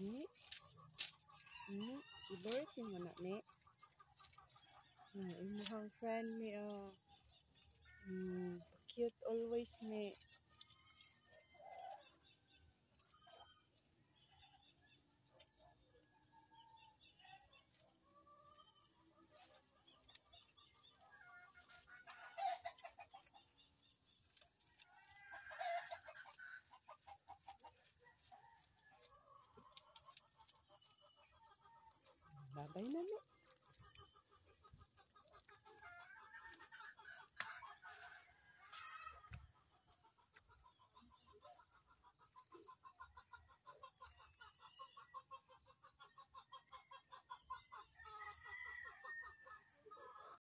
Ni? Ni? I-birthday mo na, ni? Ah, imuhang friend ni, oh. Cute always, ni. mainan.